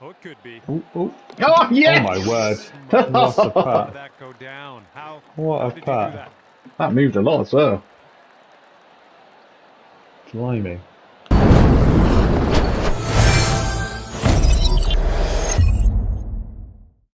Oh, it could be. Oh, oh, Oh, yes! oh my word. What a did putt. How, What a did putt. that? That moved a lot as well. Blimey.